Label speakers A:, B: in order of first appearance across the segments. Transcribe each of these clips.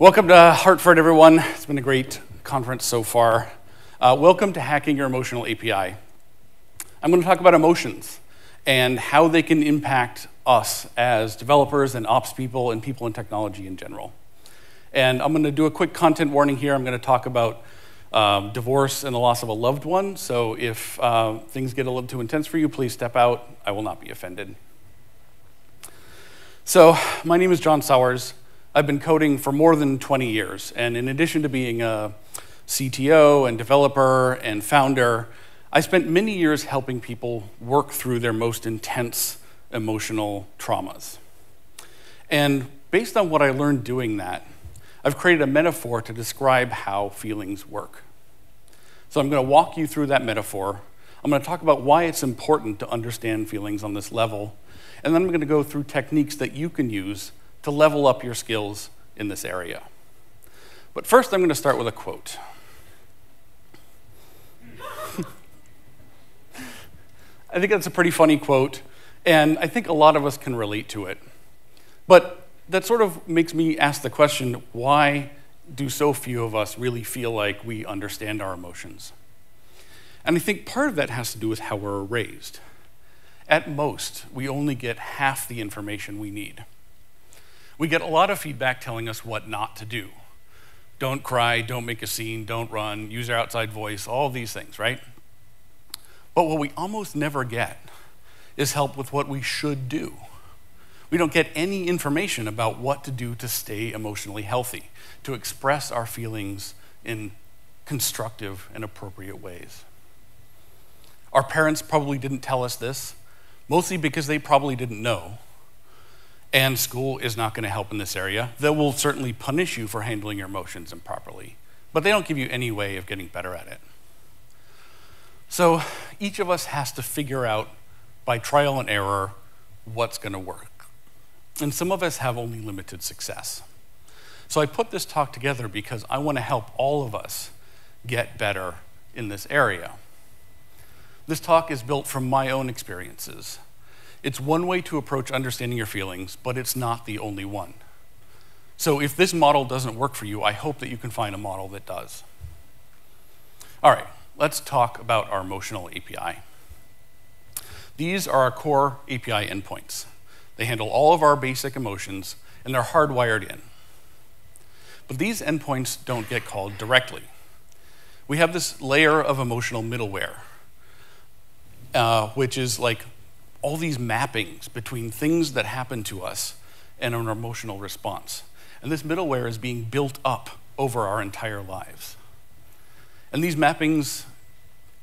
A: Welcome to Hartford, everyone. It's been a great conference so far. Uh, welcome to Hacking Your Emotional API. I'm going to talk about emotions and how they can impact us as developers and ops people and people in technology in general. And I'm going to do a quick content warning here. I'm going to talk about um, divorce and the loss of a loved one. So if uh, things get a little too intense for you, please step out. I will not be offended. So, my name is John Sawers. I've been coding for more than 20 years. And in addition to being a CTO and developer and founder, I spent many years helping people work through their most intense emotional traumas. And based on what I learned doing that, I've created a metaphor to describe how feelings work. So I'm going to walk you through that metaphor. I'm going to talk about why it's important to understand feelings on this level. And then I'm going to go through techniques that you can use to level up your skills in this area. But first, I'm going to start with a quote. I think that's a pretty funny quote, and I think a lot of us can relate to it. But that sort of makes me ask the question why do so few of us really feel like we understand our emotions? And I think part of that has to do with how we're raised. At most, we only get half the information we need. We get a lot of feedback telling us what not to do. Don't cry, don't make a scene, don't run, use your outside voice, all these things, right? But what we almost never get is help with what we should do. We don't get any information about what to do to stay emotionally healthy, to express our feelings in constructive and appropriate ways. Our parents probably didn't tell us this, mostly because they probably didn't know. And school is not going to help in this area. They will certainly punish you for handling your emotions improperly, but they don't give you any way of getting better at it. So each of us has to figure out by trial and error what's going to work. And some of us have only limited success. So I put this talk together because I want to help all of us get better in this area. This talk is built from my own experiences. It's one way to approach understanding your feelings, but it's not the only one. So if this model doesn't work for you, I hope that you can find a model that does. All right, let's talk about our emotional API. These are our core API endpoints. They handle all of our basic emotions, and they're hardwired in. But these endpoints don't get called directly. We have this layer of emotional middleware, uh, which is like all these mappings between things that happen to us and an emotional response. And this middleware is being built up over our entire lives. And these mappings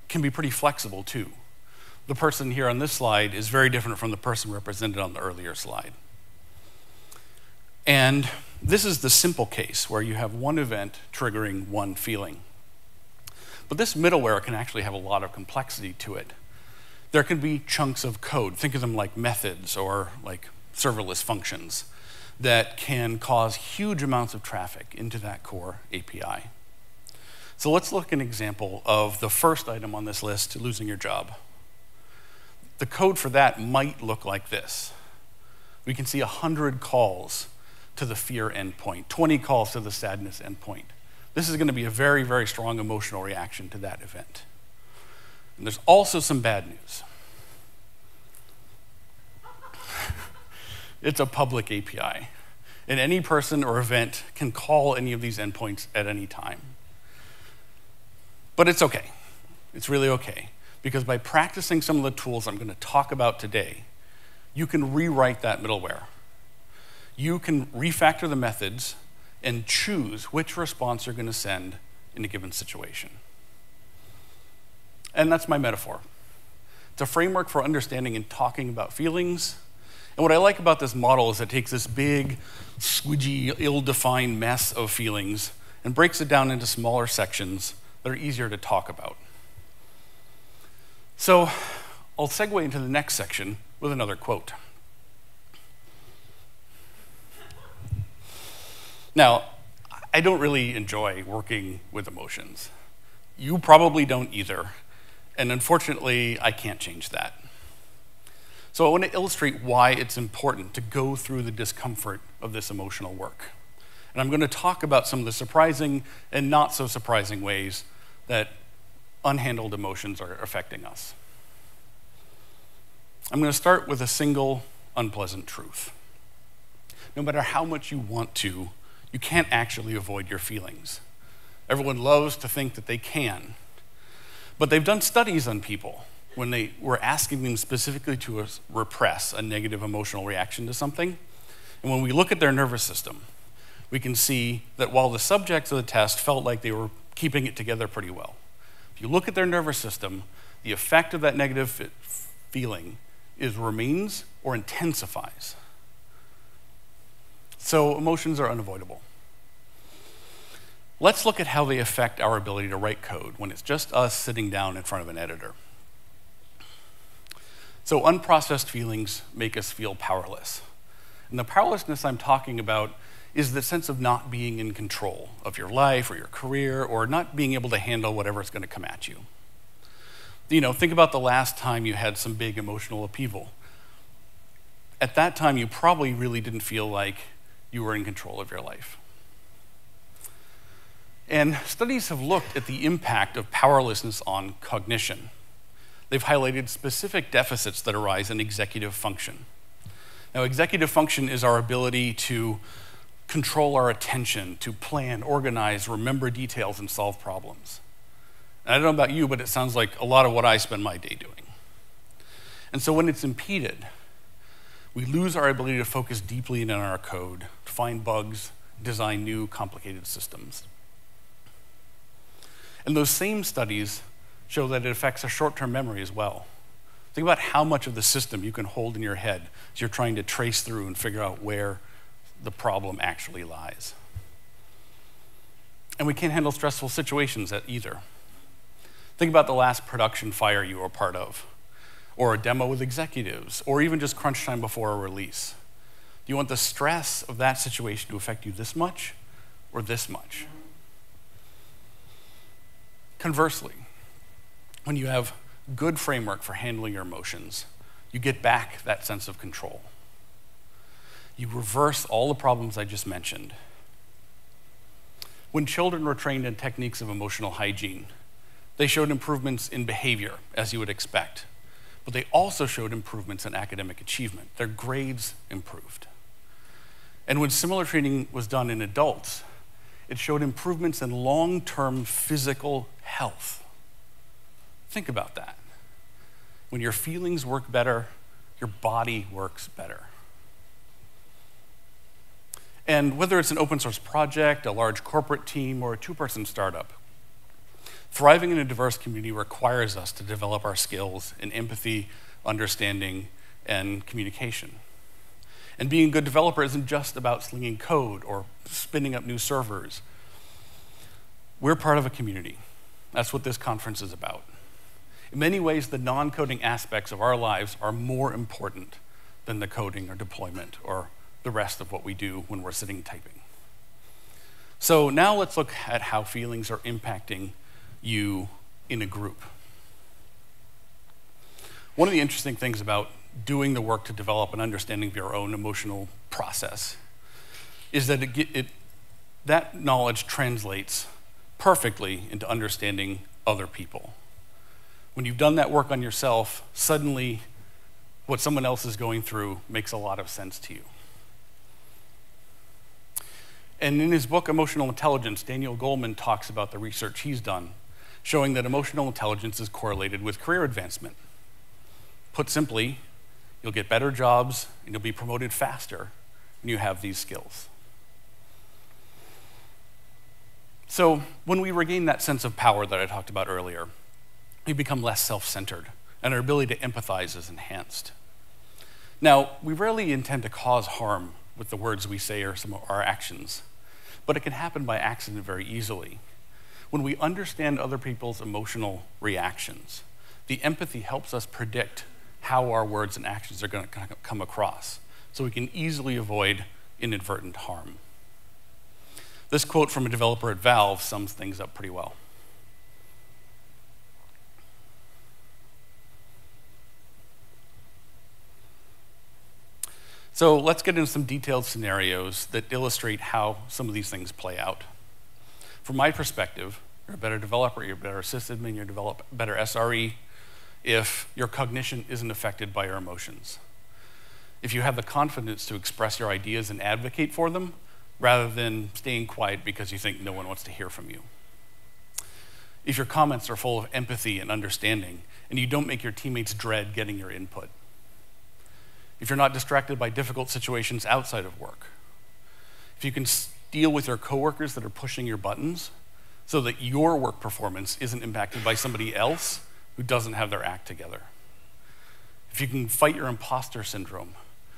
A: can be pretty flexible too. The person here on this slide is very different from the person represented on the earlier slide. And this is the simple case where you have one event triggering one feeling. But this middleware can actually have a lot of complexity to it. There can be chunks of code, think of them like methods or like serverless functions, that can cause huge amounts of traffic into that core API. So let's look at an example of the first item on this list, losing your job. The code for that might look like this. We can see 100 calls to the fear endpoint, 20 calls to the sadness endpoint. This is going to be a very, very strong emotional reaction to that event. And there's also some bad news. it's a public API, and any person or event can call any of these endpoints at any time. But it's okay. It's really okay. Because by practicing some of the tools I'm going to talk about today, you can rewrite that middleware. You can refactor the methods and choose which response you're going to send in a given situation. And that's my metaphor. It's a framework for understanding and talking about feelings. And what I like about this model is it takes this big, squidgy, ill defined mess of feelings and breaks it down into smaller sections that are easier to talk about. So I'll segue into the next section with another quote. Now, I don't really enjoy working with emotions. You probably don't either. And unfortunately, I can't change that. So I want to illustrate why it's important to go through the discomfort of this emotional work. And I'm going to talk about some of the surprising and not so surprising ways that unhandled emotions are affecting us. I'm going to start with a single unpleasant truth. No matter how much you want to, you can't actually avoid your feelings. Everyone loves to think that they can. But they've done studies on people when they were asking them specifically to repress a negative emotional reaction to something. And when we look at their nervous system, we can see that while the subjects of the test felt like they were keeping it together pretty well, if you look at their nervous system, the effect of that negative feeling is remains or intensifies. So emotions are unavoidable. Let's look at how they affect our ability to write code when it's just us sitting down in front of an editor. So, unprocessed feelings make us feel powerless. And the powerlessness I'm talking about is the sense of not being in control of your life or your career or not being able to handle whatever is going to come at you. You know, think about the last time you had some big emotional upheaval. At that time, you probably really didn't feel like you were in control of your life. And studies have looked at the impact of powerlessness on cognition. They've highlighted specific deficits that arise in executive function. Now, executive function is our ability to control our attention, to plan, organize, remember details, and solve problems. And I don't know about you, but it sounds like a lot of what I spend my day doing. And so when it's impeded, we lose our ability to focus deeply in our code, to find bugs, design new complicated systems. And those same studies show that it affects our short term memory as well. Think about how much of the system you can hold in your head as you're trying to trace through and figure out where the problem actually lies. And we can't handle stressful situations either. Think about the last production fire you were part of, or a demo with executives, or even just crunch time before a release. Do you want the stress of that situation to affect you this much or this much? Conversely, when you have good framework for handling your emotions, you get back that sense of control. You reverse all the problems I just mentioned. When children were trained in techniques of emotional hygiene, they showed improvements in behavior, as you would expect, but they also showed improvements in academic achievement. Their grades improved. And when similar training was done in adults, it showed improvements in long term physical health. Think about that. When your feelings work better, your body works better. And whether it's an open source project, a large corporate team, or a two person startup, thriving in a diverse community requires us to develop our skills in empathy, understanding, and communication. And being a good developer isn't just about slinging code or spinning up new servers. We're part of a community. That's what this conference is about. In many ways, the non coding aspects of our lives are more important than the coding or deployment or the rest of what we do when we're sitting typing. So now let's look at how feelings are impacting you in a group. One of the interesting things about doing the work to develop an understanding of your own emotional process is that it, it, that knowledge translates perfectly into understanding other people. When you've done that work on yourself, suddenly what someone else is going through makes a lot of sense to you. And in his book, Emotional Intelligence, Daniel Goleman talks about the research he's done, showing that emotional intelligence is correlated with career advancement. Put simply, You'll get better jobs and you'll be promoted faster when you have these skills. So, when we regain that sense of power that I talked about earlier, we become less self centered and our ability to empathize is enhanced. Now, we rarely intend to cause harm with the words we say or some of our actions, but it can happen by accident very easily. When we understand other people's emotional reactions, the empathy helps us predict how our words and actions are going to come across so we can easily avoid inadvertent harm. This quote from a developer at Valve sums things up pretty well. So let's get into some detailed scenarios that illustrate how some of these things play out. From my perspective, you're a better developer, you're a better sysadmin, you're a better SRE if your cognition isn't affected by your emotions. If you have the confidence to express your ideas and advocate for them, rather than staying quiet because you think no one wants to hear from you. If your comments are full of empathy and understanding, and you don't make your teammates dread getting your input if you're not distracted by difficult situations outside of work, if you can deal with your coworkers that are pushing your buttons so that your work performance isn't impacted by somebody else who doesn't have their act together. If you can fight your imposter syndrome,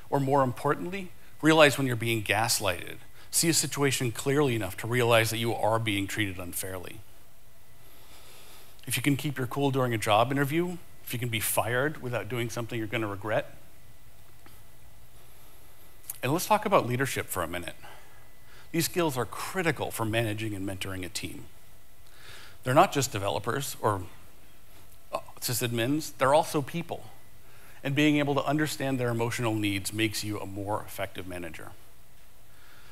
A: or more importantly, realize when you're being gaslighted, see a situation clearly enough to realize that you are being treated unfairly. If you can keep your cool during a job interview, if you can be fired without doing something you're going to regret, and let's talk about leadership for a minute. These skills are critical for managing and mentoring a team. They're not just developers or sysadmins, they're also people. And being able to understand their emotional needs makes you a more effective manager.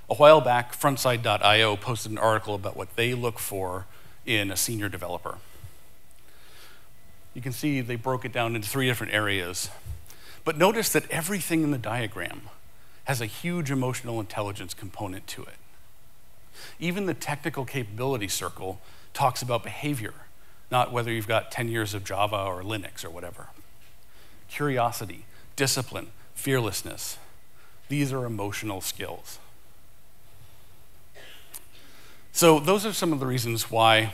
A: A while back, Frontside.io posted an article about what they look for in a senior developer. You can see they broke it down into three different areas. But notice that everything in the diagram has a huge emotional intelligence component to it. Even the technical capability circle talks about behavior, not whether you've got 10 years of Java or Linux or whatever. Curiosity, discipline, fearlessness, these are emotional skills. So, those are some of the reasons why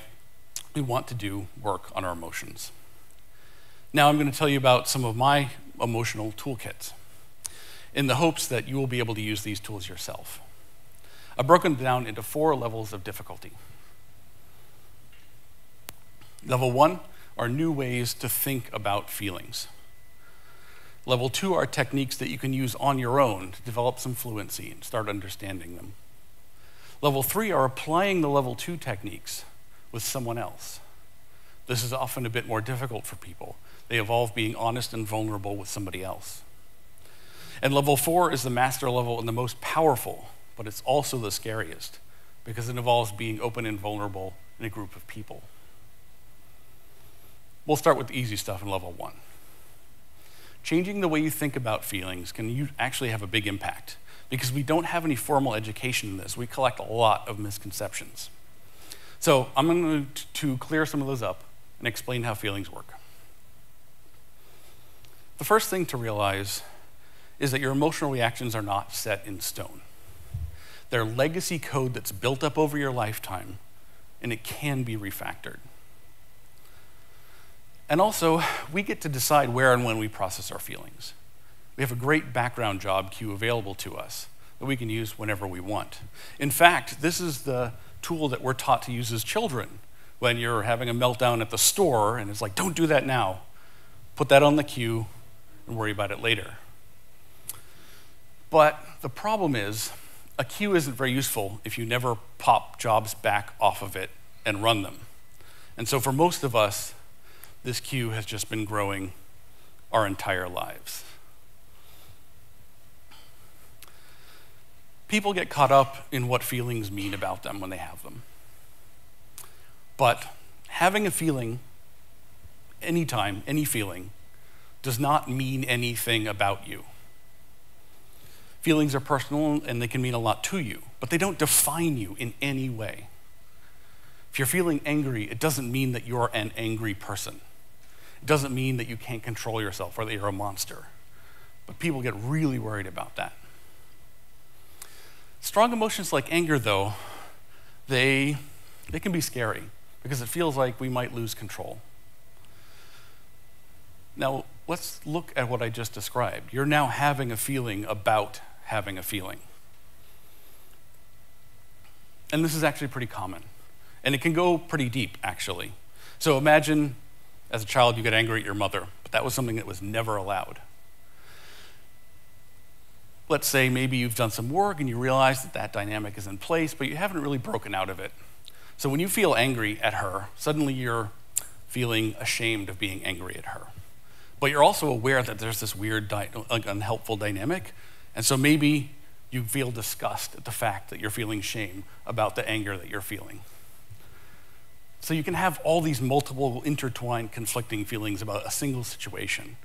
A: we want to do work on our emotions. Now, I'm going to tell you about some of my emotional toolkits in the hopes that you will be able to use these tools yourself. I've broken them down into four levels of difficulty. Level one are new ways to think about feelings. Level two are techniques that you can use on your own to develop some fluency and start understanding them. Level three are applying the level two techniques with someone else. This is often a bit more difficult for people. They involve being honest and vulnerable with somebody else. And level four is the master level and the most powerful, but it's also the scariest because it involves being open and vulnerable in a group of people. We'll start with the easy stuff in level one. Changing the way you think about feelings can actually have a big impact because we don't have any formal education in this. We collect a lot of misconceptions. So I'm going to clear some of those up and explain how feelings work. The first thing to realize is that your emotional reactions are not set in stone. They're legacy code that's built up over your lifetime, and it can be refactored. And also, we get to decide where and when we process our feelings. We have a great background job queue available to us that we can use whenever we want. In fact, this is the tool that we're taught to use as children when you're having a meltdown at the store and it's like, don't do that now. Put that on the queue and worry about it later. But the problem is, a queue isn't very useful if you never pop jobs back off of it and run them. And so for most of us, this queue has just been growing our entire lives. People get caught up in what feelings mean about them when they have them. But having a feeling, anytime, any feeling, does not mean anything about you. Feelings are personal and they can mean a lot to you, but they don't define you in any way. If you're feeling angry, it doesn't mean that you're an angry person. Doesn't mean that you can't control yourself or that you're a monster. But people get really worried about that. Strong emotions like anger, though, they, they can be scary because it feels like we might lose control. Now, let's look at what I just described. You're now having a feeling about having a feeling. And this is actually pretty common. And it can go pretty deep, actually. So imagine as a child you get angry at your mother, but that was something that was never allowed. Let's say maybe you've done some work and you realize that that dynamic is in place, but you haven't really broken out of it. So when you feel angry at her, suddenly you're feeling ashamed of being angry at her. But you're also aware that there's this weird, unhelpful dynamic And so maybe you feel disgust at the fact that you're feeling shame about the anger that you're feeling. So you can have all these multiple intertwined conflicting feelings about a single situation.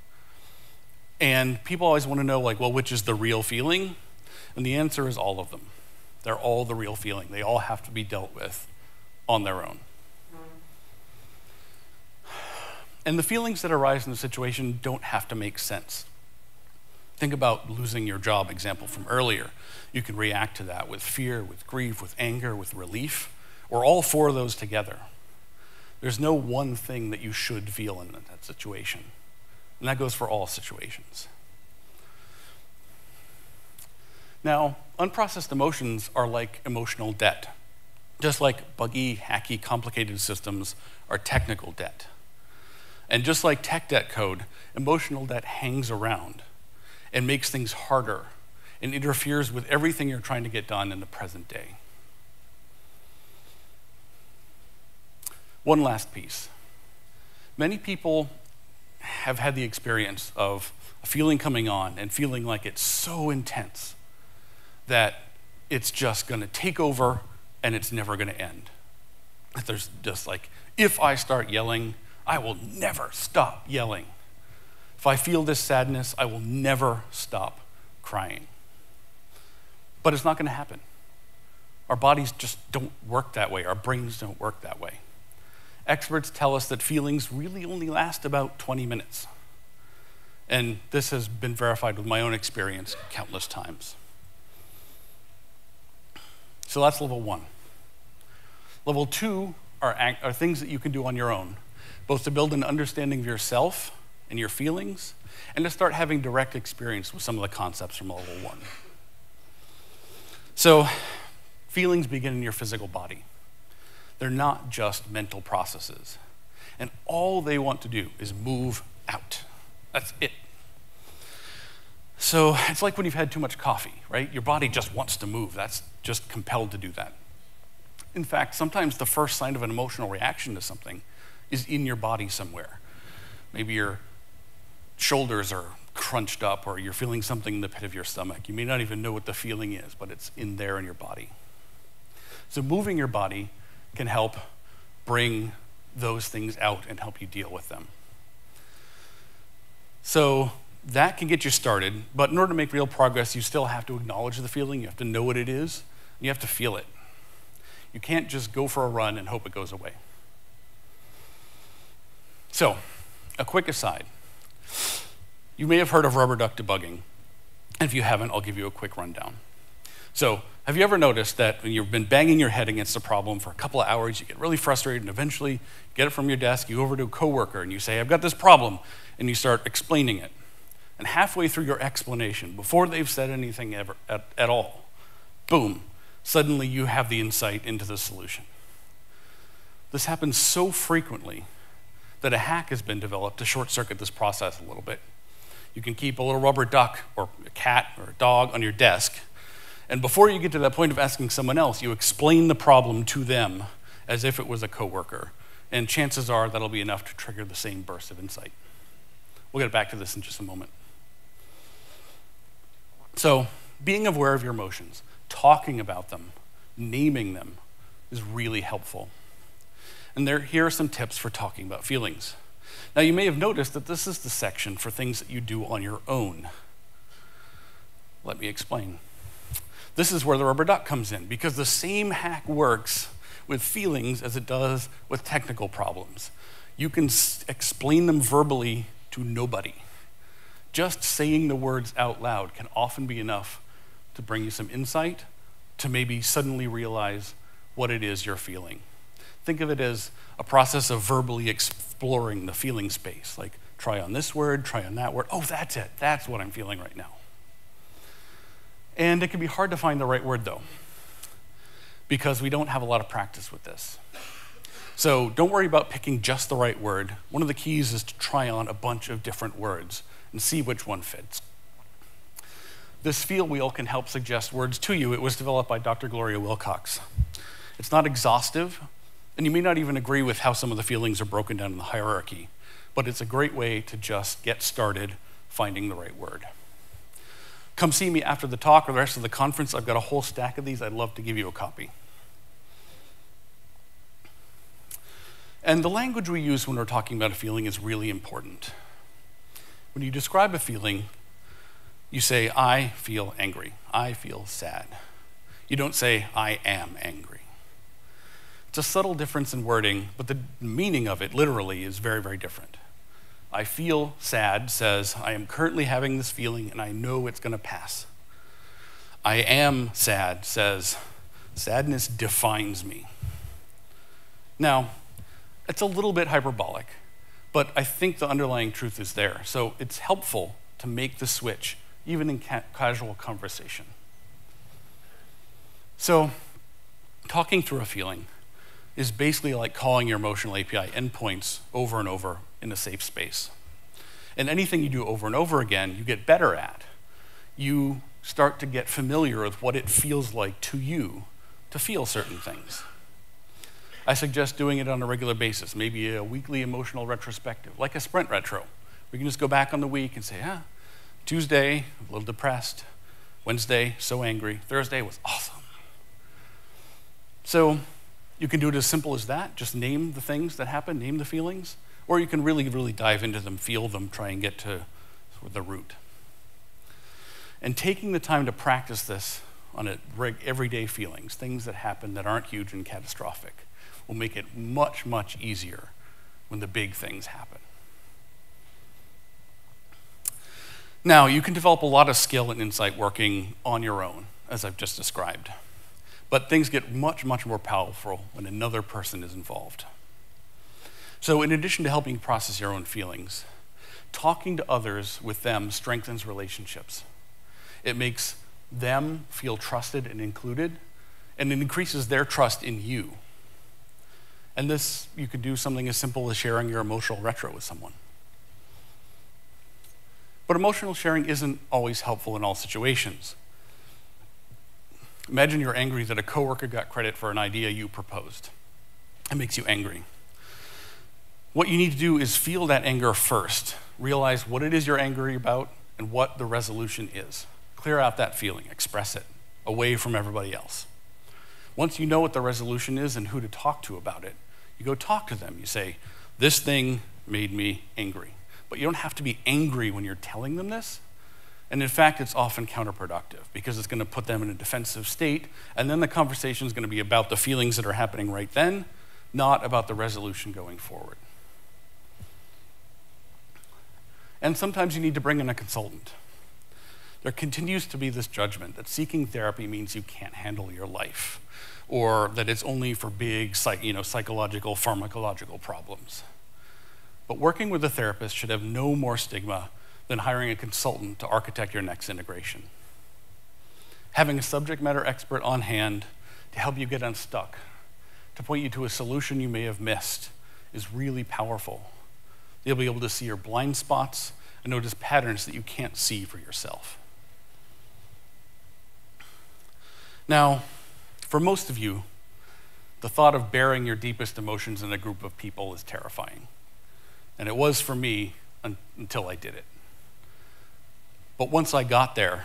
A: And people always want to know, like, well, which is the real feeling? And the answer is all of them. They're all the real feeling. They all have to be dealt with on their own. And the feelings that arise in the situation don't have to make sense. Think about losing your job example from earlier. You can react to that with fear, with grief, with anger, with relief, or all four of those together. There's no one thing that you should feel in that situation. And that goes for all situations. Now, unprocessed emotions are like emotional debt, just like buggy, hacky, complicated systems are technical debt. And just like tech debt code, emotional debt hangs around and makes things harder and interferes with everything you're trying to get done in the present day. One last piece. Many people have had the experience of a feeling coming on and feeling like it's so intense that it's just going to take over and it's never going to end. That There's just like, if I start yelling, I will never stop yelling. If I feel this sadness, I will never stop crying. But it's not going to happen. Our bodies just don't work that way, our brains don't work that way. Experts tell us that feelings really only last about 20 minutes. And this has been verified with my own experience countless times. So that's level one. Level two are, are things that you can do on your own, both to build an understanding of yourself and your feelings, and to start having direct experience with some of the concepts from level one. So, feelings begin in your physical body. They're not just mental processes. And all they want to do is move out. That's it. So it's like when you've had too much coffee, right? Your body just wants to move. That's just compelled to do that. In fact, sometimes the first sign of an emotional reaction to something is in your body somewhere. Maybe your shoulders are crunched up or you're feeling something in the pit of your stomach. You may not even know what the feeling is, but it's in there in your body. So moving your body can help bring those things out and help you deal with them. So that can get you started, but in order to make real progress, you still have to acknowledge the feeling, you have to know what it is, you have to feel it. You can't just go for a run and hope it goes away. So, a quick aside. You may have heard of rubber duck debugging. And if you haven't, I'll give you a quick rundown. So, have you ever noticed that when you've been banging your head against a problem for a couple of hours, you get really frustrated, and eventually get it from your desk, you go over to a coworker, and you say, I've got this problem, and you start explaining it. And halfway through your explanation, before they've said anything ever, at, at all, boom, suddenly you have the insight into the solution. This happens so frequently that a hack has been developed to short circuit this process a little bit. You can keep a little rubber duck or a cat or a dog on your desk and before you get to that point of asking someone else, you explain the problem to them as if it was a coworker. And chances are that'll be enough to trigger the same burst of insight. We'll get back to this in just a moment. So, being aware of your emotions, talking about them, naming them is really helpful. And there, here are some tips for talking about feelings. Now, you may have noticed that this is the section for things that you do on your own. Let me explain. This is where the rubber duck comes in because the same hack works with feelings as it does with technical problems. You can explain them verbally to nobody. Just saying the words out loud can often be enough to bring you some insight, to maybe suddenly realize what it is you're feeling. Think of it as a process of verbally exploring the feeling space. Like, try on this word, try on that word. Oh, that's it. That's what I'm feeling right now. And it can be hard to find the right word, though, because we don't have a lot of practice with this. So don't worry about picking just the right word. One of the keys is to try on a bunch of different words and see which one fits. This feel wheel can help suggest words to you. It was developed by Dr. Gloria Wilcox. It's not exhaustive, and you may not even agree with how some of the feelings are broken down in the hierarchy, but it's a great way to just get started finding the right word. Come see me after the talk or the rest of the conference. I've got a whole stack of these. I'd love to give you a copy. And the language we use when we're talking about a feeling is really important. When you describe a feeling, you say, I feel angry. I feel sad. You don't say, I am angry. It's a subtle difference in wording, but the meaning of it literally is very, very different. I feel sad says, I am currently having this feeling and I know it's going to pass. I am sad says, sadness defines me. Now, it's a little bit hyperbolic, but I think the underlying truth is there. So it's helpful to make the switch, even in ca- casual conversation. So, talking through a feeling is basically like calling your emotional API endpoints over and over in a safe space. And anything you do over and over again, you get better at. You start to get familiar with what it feels like to you to feel certain things. I suggest doing it on a regular basis, maybe a weekly emotional retrospective, like a sprint retro. We can just go back on the week and say, ah, Tuesday, a little depressed. Wednesday, so angry. Thursday was awesome. So you can do it as simple as that. Just name the things that happen, name the feelings. Or you can really, really dive into them, feel them, try and get to the root. And taking the time to practice this on a everyday feelings, things that happen that aren't huge and catastrophic, will make it much, much easier when the big things happen. Now, you can develop a lot of skill and insight working on your own, as I've just described. But things get much, much more powerful when another person is involved. So, in addition to helping process your own feelings, talking to others with them strengthens relationships. It makes them feel trusted and included, and it increases their trust in you. And this, you could do something as simple as sharing your emotional retro with someone. But emotional sharing isn't always helpful in all situations. Imagine you're angry that a coworker got credit for an idea you proposed. It makes you angry. What you need to do is feel that anger first. Realize what it is you're angry about and what the resolution is. Clear out that feeling, express it away from everybody else. Once you know what the resolution is and who to talk to about it, you go talk to them. You say, This thing made me angry. But you don't have to be angry when you're telling them this. And in fact, it's often counterproductive because it's going to put them in a defensive state. And then the conversation is going to be about the feelings that are happening right then, not about the resolution going forward. And sometimes you need to bring in a consultant. There continues to be this judgment that seeking therapy means you can't handle your life or that it's only for big you know, psychological, pharmacological problems. But working with a therapist should have no more stigma than hiring a consultant to architect your next integration. Having a subject matter expert on hand to help you get unstuck, to point you to a solution you may have missed, is really powerful. You'll be able to see your blind spots and notice patterns that you can't see for yourself. Now, for most of you, the thought of baring your deepest emotions in a group of people is terrifying. And it was for me un- until I did it. But once I got there,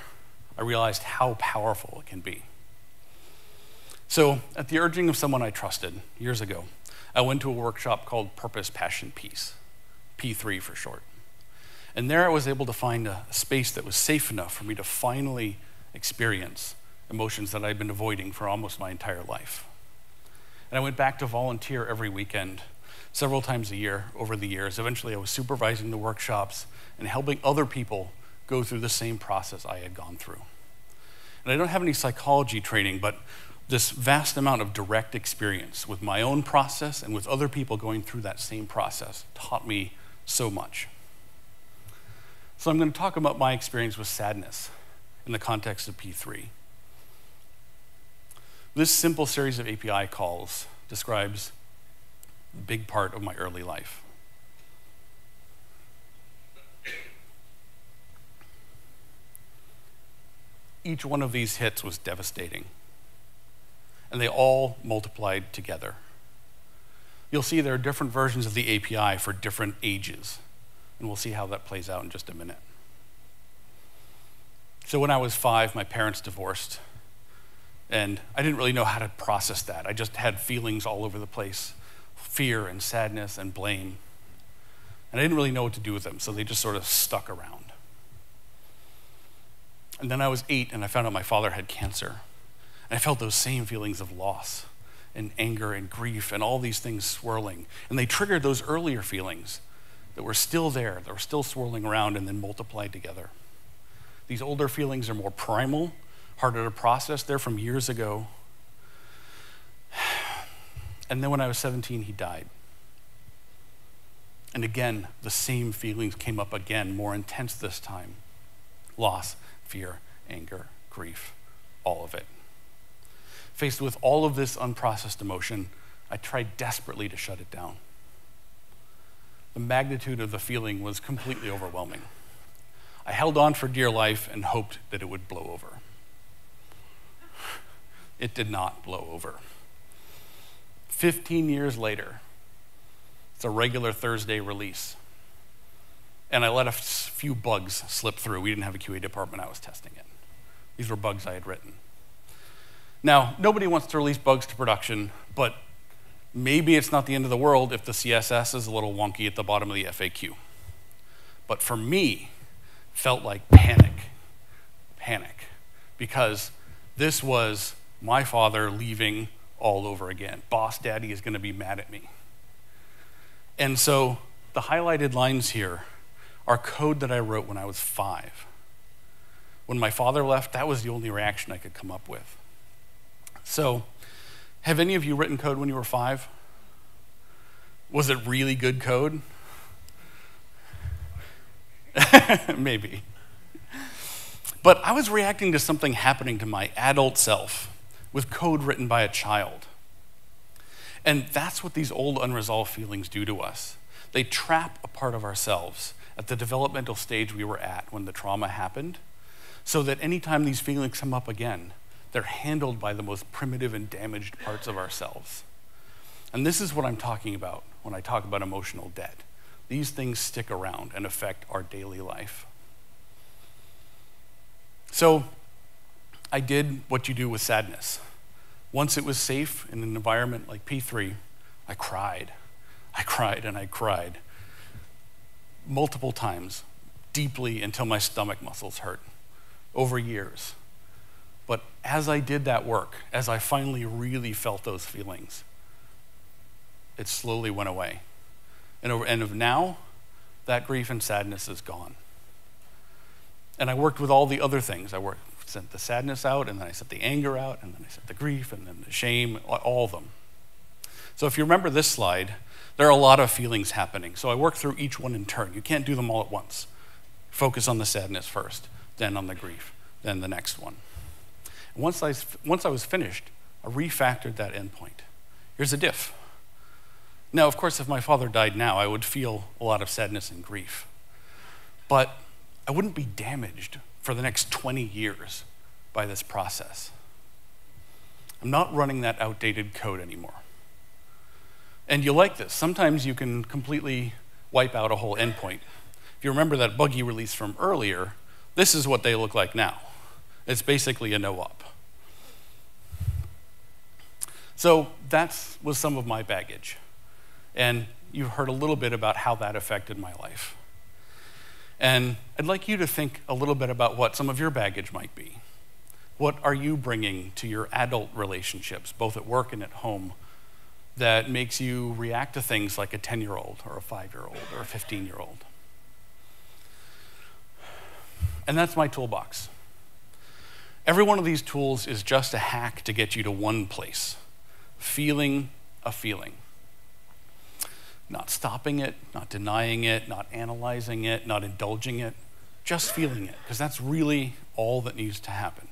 A: I realized how powerful it can be. So, at the urging of someone I trusted years ago, I went to a workshop called Purpose, Passion, Peace, P3 for short. And there I was able to find a space that was safe enough for me to finally experience emotions that I'd been avoiding for almost my entire life. And I went back to volunteer every weekend, several times a year over the years. Eventually, I was supervising the workshops and helping other people go through the same process I had gone through. And I don't have any psychology training, but this vast amount of direct experience with my own process and with other people going through that same process taught me so much. So, I'm going to talk about my experience with sadness in the context of P3. This simple series of API calls describes a big part of my early life. Each one of these hits was devastating, and they all multiplied together. You'll see there are different versions of the API for different ages, and we'll see how that plays out in just a minute. So when I was five, my parents divorced. And I didn't really know how to process that. I just had feelings all over the place fear and sadness and blame. And I didn't really know what to do with them, so they just sort of stuck around. And then I was eight, and I found out my father had cancer. And I felt those same feelings of loss and anger and grief and all these things swirling. And they triggered those earlier feelings that were still there, that were still swirling around and then multiplied together. These older feelings are more primal, harder to process. They're from years ago. And then when I was 17, he died. And again, the same feelings came up again, more intense this time loss, fear, anger, grief, all of it. Faced with all of this unprocessed emotion, I tried desperately to shut it down. The magnitude of the feeling was completely overwhelming. I held on for dear life and hoped that it would blow over. It did not blow over. 15 years later, it's a regular Thursday release. And I let a few bugs slip through. We didn't have a QA department, I was testing it. These were bugs I had written. Now, nobody wants to release bugs to production, but maybe it's not the end of the world if the CSS is a little wonky at the bottom of the FAQ. But for me, felt like panic. Panic. Because this was my father leaving all over again. Boss daddy is going to be mad at me. And so the highlighted lines here are code that I wrote when I was five. When my father left, that was the only reaction I could come up with. So, have any of you written code when you were five? Was it really good code? Maybe. But I was reacting to something happening to my adult self with code written by a child. And that's what these old unresolved feelings do to us. They trap a part of ourselves at the developmental stage we were at when the trauma happened, so that anytime these feelings come up again, they're handled by the most primitive and damaged parts of ourselves. And this is what I'm talking about when I talk about emotional debt. These things stick around and affect our daily life. So, I did what you do with sadness. Once it was safe in an environment like P3, I cried. I cried and I cried multiple times, deeply until my stomach muscles hurt over years. But as I did that work, as I finally really felt those feelings, it slowly went away. And over and of now, that grief and sadness is gone. And I worked with all the other things. I worked sent the sadness out, and then I sent the anger out, and then I sent the grief, and then the shame, all of them. So if you remember this slide, there are a lot of feelings happening. So I work through each one in turn. You can't do them all at once. Focus on the sadness first, then on the grief, then the next one. Once I, once I was finished, I refactored that endpoint. Here's a diff. Now, of course, if my father died now, I would feel a lot of sadness and grief. But I wouldn't be damaged for the next 20 years by this process. I'm not running that outdated code anymore. And you like this. Sometimes you can completely wipe out a whole endpoint. If you remember that buggy release from earlier, this is what they look like now. It's basically a no op. So that was some of my baggage. And you've heard a little bit about how that affected my life. And I'd like you to think a little bit about what some of your baggage might be. What are you bringing to your adult relationships, both at work and at home, that makes you react to things like a 10 year old or a 5 year old or a 15 year old? And that's my toolbox. Every one of these tools is just a hack to get you to one place feeling a feeling not stopping it, not denying it, not analyzing it, not indulging it, just feeling it, because that's really all that needs to happen.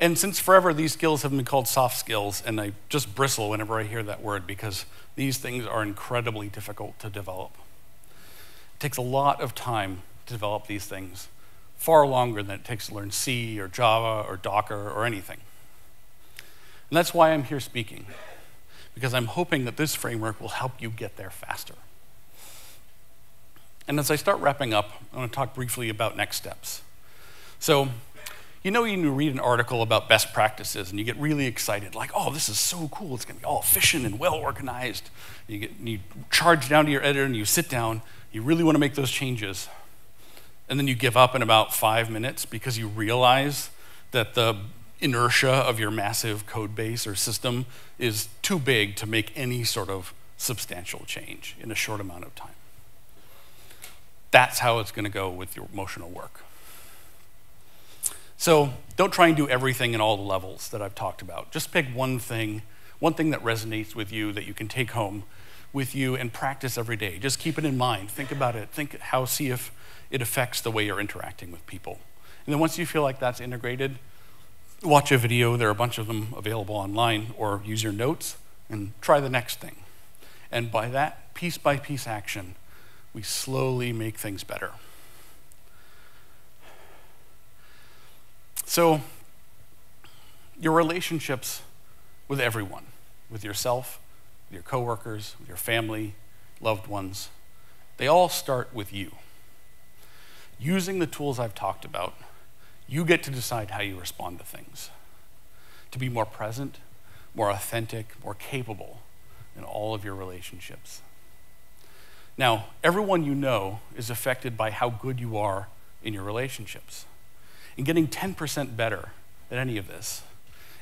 A: And since forever these skills have been called soft skills, and I just bristle whenever I hear that word because these things are incredibly difficult to develop. It takes a lot of time to develop these things, far longer than it takes to learn C or Java or Docker or anything. And that's why I'm here speaking because I'm hoping that this framework will help you get there faster. And as I start wrapping up, I want to talk briefly about next steps. So, you know, you read an article about best practices and you get really excited, like, oh, this is so cool. It's going to be all efficient and well organized. You, get, you charge down to your editor and you sit down. You really want to make those changes. And then you give up in about five minutes because you realize that the inertia of your massive code base or system is too big to make any sort of substantial change in a short amount of time. That's how it's going to go with your emotional work. So don't try and do everything in all the levels that I've talked about. Just pick one thing, one thing that resonates with you that you can take home with you and practice every day. Just keep it in mind. Think about it. Think how, see if it affects the way you're interacting with people. And then once you feel like that's integrated, watch a video. There are a bunch of them available online, or use your notes and try the next thing. And by that piece by piece action, we slowly make things better. So, your relationships with everyone, with yourself, your coworkers, your family, loved ones, they all start with you. Using the tools I've talked about, you get to decide how you respond to things. To be more present, more authentic, more capable in all of your relationships. Now, everyone you know is affected by how good you are in your relationships. And getting 10% better at any of this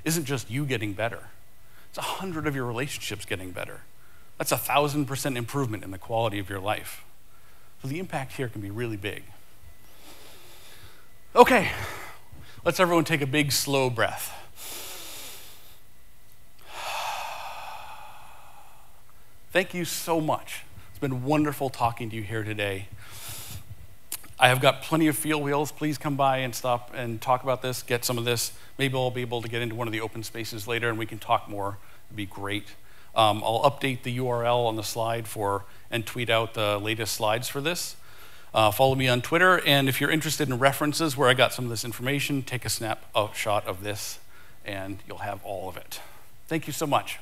A: isn't just you getting better, it's a hundred of your relationships getting better. That's a thousand percent improvement in the quality of your life. So the impact here can be really big. Okay, let's everyone take a big, slow breath. Thank you so much. It's been wonderful talking to you here today. I have got plenty of field wheels. Please come by and stop and talk about this, get some of this. Maybe I'll be able to get into one of the open spaces later and we can talk more. It'd be great. Um, I'll update the URL on the slide for and tweet out the latest slides for this. Uh, follow me on Twitter, and if you're interested in references where I got some of this information, take a snapshot of this, and you'll have all of it. Thank you so much.